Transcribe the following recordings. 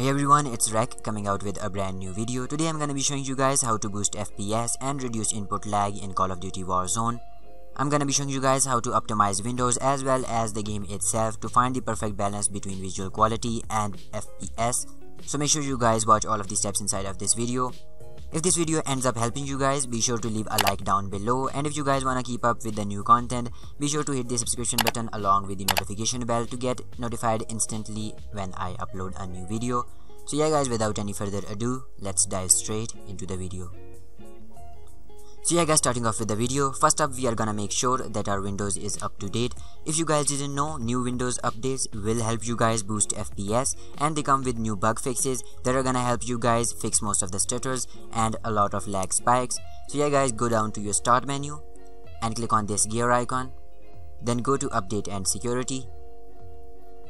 Hey everyone, it's Rek coming out with a brand new video. Today I'm gonna be showing you guys how to boost FPS and reduce input lag in Call of Duty Warzone. I'm gonna be showing you guys how to optimize Windows as well as the game itself to find the perfect balance between visual quality and FPS. So make sure you guys watch all of the steps inside of this video. If this video ends up helping you guys, be sure to leave a like down below and if you guys wanna keep up with the new content, be sure to hit the subscription button along with the notification bell to get notified instantly when I upload a new video. So yeah guys, without any further ado, let's dive straight into the video. So yeah guys, starting off with the video, first up we are gonna make sure that our Windows is up to date. If you guys didn't know, new Windows updates will help you guys boost FPS and they come with new bug fixes that are gonna help you guys fix most of the stutters and a lot of lag spikes. So yeah guys, go down to your start menu and click on this gear icon. Then go to update and security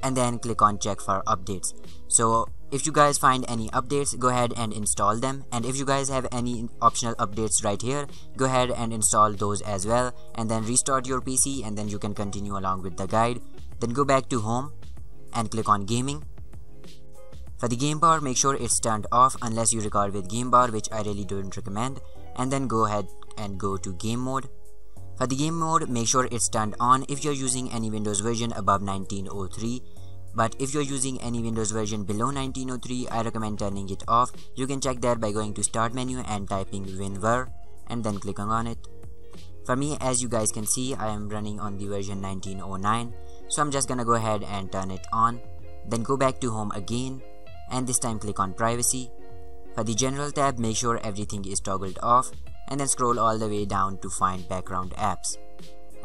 and then click on check for updates. So if you guys find any updates go ahead and install them. And if you guys have any optional updates right here go ahead and install those as well. And then restart your PC and then you can continue along with the guide. Then go back to home and click on gaming. For the game bar make sure it's turned off unless you record with game bar which I really don't recommend. And then go ahead and go to game mode for the game mode make sure it's turned on if you're using any Windows version above 1903 but if you're using any Windows version below 1903, I recommend turning it off. You can check that by going to start menu and typing WinVer and then clicking on it. For me, as you guys can see, I am running on the version 1909. So I'm just gonna go ahead and turn it on. Then go back to home again and this time click on privacy. For the general tab, make sure everything is toggled off and then scroll all the way down to find background apps.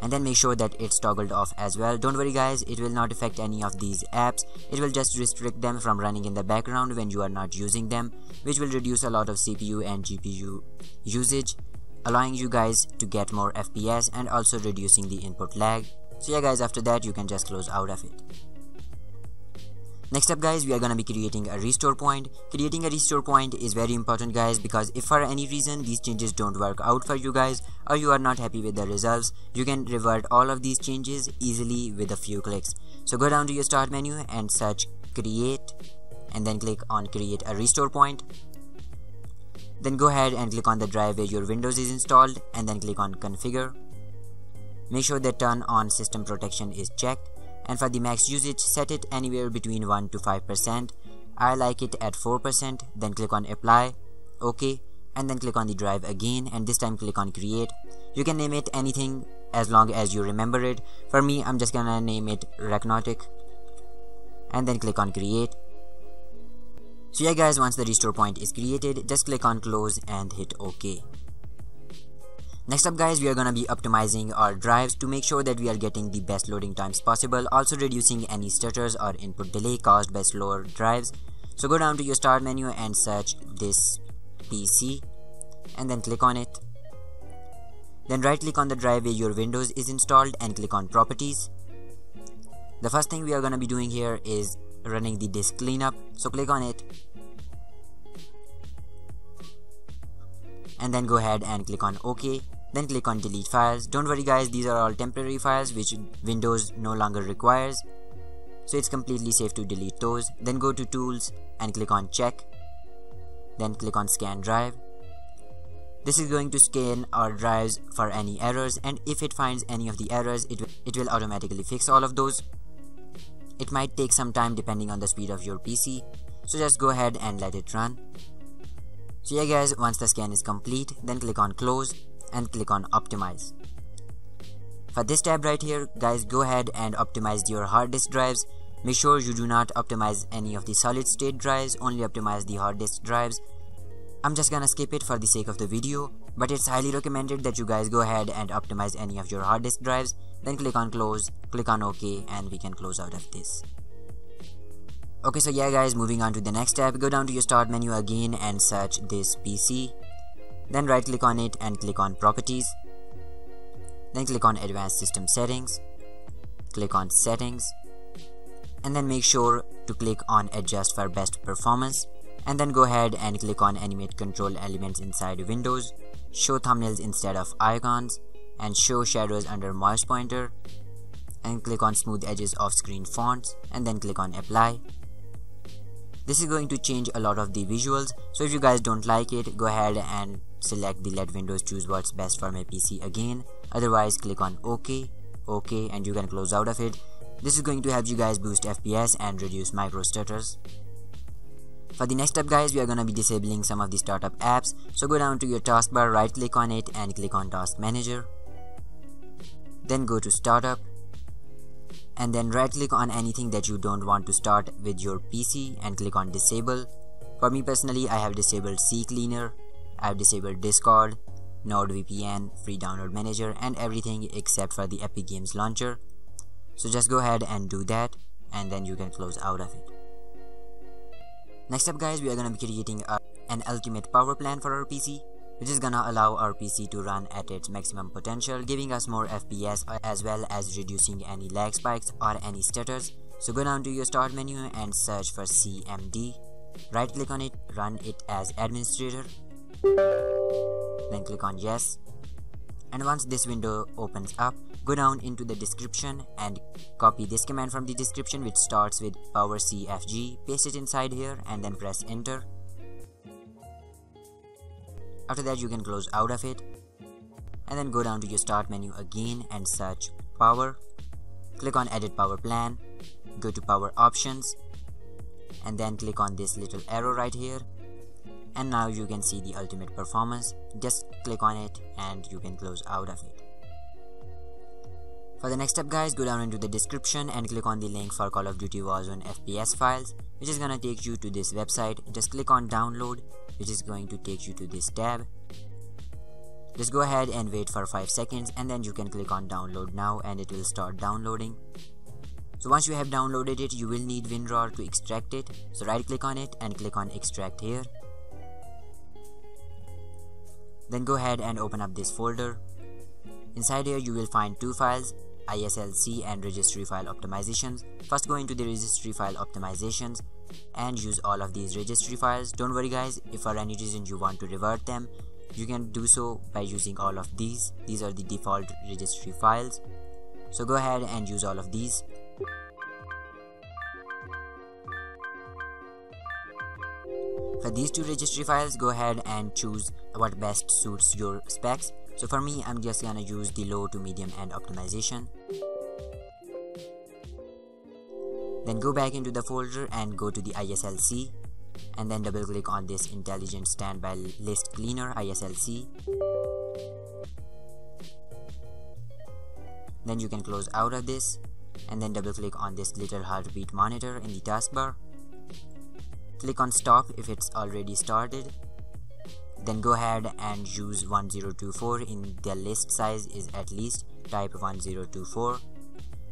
And then make sure that it's toggled off as well. Don't worry guys it will not affect any of these apps. It will just restrict them from running in the background when you are not using them which will reduce a lot of CPU and GPU usage allowing you guys to get more FPS and also reducing the input lag. So yeah guys after that you can just close out of it Next up guys, we are gonna be creating a restore point. Creating a restore point is very important guys because if for any reason these changes don't work out for you guys or you are not happy with the results, you can revert all of these changes easily with a few clicks. So go down to your start menu and search create and then click on create a restore point. Then go ahead and click on the drive where your Windows is installed and then click on configure. Make sure that turn on system protection is checked and for the max usage set it anywhere between 1 to 5%. I like it at 4% then click on apply, ok and then click on the drive again and this time click on create. You can name it anything as long as you remember it. For me I'm just gonna name it Reknotic and then click on create. So yeah guys once the restore point is created just click on close and hit ok. Next up guys, we are gonna be optimizing our drives to make sure that we are getting the best loading times possible, also reducing any stutters or input delay caused by slower drives. So go down to your start menu and search this PC and then click on it. Then right click on the drive where your Windows is installed and click on properties. The first thing we are gonna be doing here is running the disk cleanup, so click on it. And then go ahead and click on OK then click on delete files. Don't worry guys these are all temporary files which windows no longer requires. So it's completely safe to delete those. Then go to tools and click on check. Then click on scan drive. This is going to scan our drives for any errors and if it finds any of the errors it, it will automatically fix all of those. It might take some time depending on the speed of your PC so just go ahead and let it run. So yeah guys once the scan is complete then click on close and click on optimize. For this tab right here guys go ahead and optimize your hard disk drives. Make sure you do not optimize any of the solid state drives only optimize the hard disk drives. I'm just gonna skip it for the sake of the video but it's highly recommended that you guys go ahead and optimize any of your hard disk drives then click on close, click on ok and we can close out of this. Okay so yeah guys moving on to the next tab go down to your start menu again and search this PC then right click on it and click on properties. Then click on advanced system settings. Click on settings. And then make sure to click on adjust for best performance. And then go ahead and click on animate control elements inside windows. Show thumbnails instead of icons. And show shadows under mouse pointer. And click on smooth edges of screen fonts. And then click on apply. This is going to change a lot of the visuals. So if you guys don't like it go ahead and select the let windows choose what's best for my pc again. Otherwise click on ok ok and you can close out of it. This is going to help you guys boost fps and reduce micro stutters. For the next step guys we are going to be disabling some of the startup apps. So go down to your taskbar right click on it and click on task manager. Then go to startup. And then right click on anything that you don't want to start with your PC and click on disable. For me personally I have disabled CCleaner, I have disabled Discord, NordVPN, free download manager and everything except for the Epic Games launcher. So just go ahead and do that and then you can close out of it. Next up guys we are gonna be creating a, an ultimate power plan for our PC which is gonna allow our PC to run at its maximum potential, giving us more FPS as well as reducing any lag spikes or any stutters. So go down to your start menu and search for CMD. Right click on it, run it as administrator. Then click on yes. And once this window opens up, go down into the description and copy this command from the description which starts with power CFG, paste it inside here and then press enter. After that you can close out of it. And then go down to your start menu again and search power. Click on edit power plan, go to power options. And then click on this little arrow right here and now you can see the ultimate performance. Just click on it and you can close out of it. For the next step guys go down into the description and click on the link for call of duty warzone fps files which is gonna take you to this website. Just click on download which is going to take you to this tab. Just go ahead and wait for 5 seconds and then you can click on download now and it will start downloading. So once you have downloaded it you will need WinRAR to extract it. So right click on it and click on extract here then go ahead and open up this folder inside here you will find two files ISLC and registry file optimizations. First go into the registry file optimizations and use all of these registry files. Don't worry guys, if for any reason you want to revert them, you can do so by using all of these. These are the default registry files. So go ahead and use all of these. For these two registry files, go ahead and choose what best suits your specs. So for me, I'm just gonna use the low to medium end optimization. Then go back into the folder and go to the ISLC and then double click on this intelligent standby list cleaner ISLC. Then you can close out of this and then double click on this little heartbeat monitor in the taskbar. Click on stop if it's already started. Then go ahead and use 1024 in the list size is at least type 1024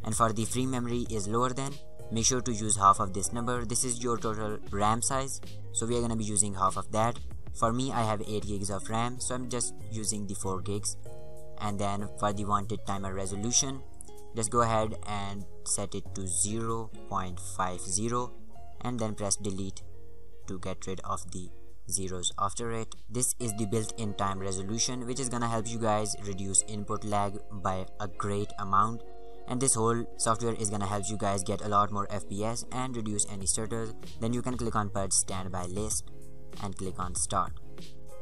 and for the free memory is lower than make sure to use half of this number. This is your total ram size so we are going to be using half of that. For me i have 8 gigs of ram so i'm just using the 4 gigs. And then for the wanted timer resolution just go ahead and set it to 0.50 and then press delete to get rid of the zeros. After it this is the built-in time resolution which is gonna help you guys reduce input lag by a great amount. And this whole software is gonna help you guys get a lot more fps and reduce any stutters. Then you can click on purge standby list and click on start.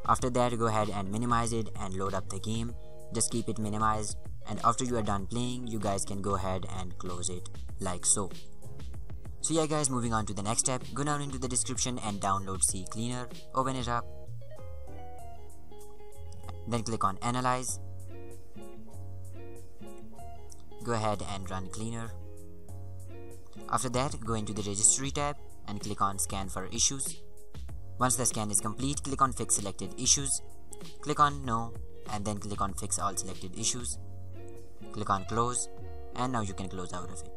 After that go ahead and minimize it and load up the game. Just keep it minimized. And after you are done playing you guys can go ahead and close it like so so yeah guys moving on to the next step. Go down into the description and download CCleaner open it up. Then click on analyze. Go ahead and run cleaner. After that go into the registry tab and click on scan for issues. Once the scan is complete click on fix selected issues. Click on no and then click on fix all selected issues. Click on close and now you can close out of it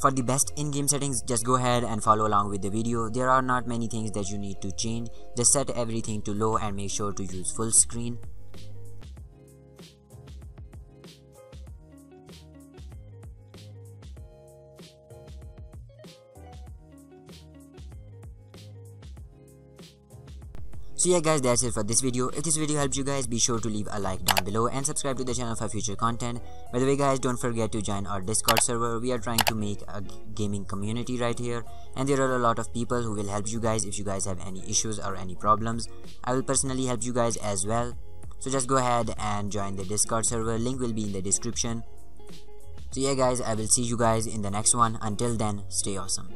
for the best in-game settings, just go ahead and follow along with the video. There are not many things that you need to change. Just set everything to low and make sure to use full screen. So yeah guys that's it for this video. If this video helped you guys be sure to leave a like down below and subscribe to the channel for future content. By the way guys don't forget to join our discord server. We are trying to make a gaming community right here and there are a lot of people who will help you guys if you guys have any issues or any problems. I will personally help you guys as well. So just go ahead and join the discord server. Link will be in the description. So yeah guys I will see you guys in the next one. Until then stay awesome.